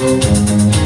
Música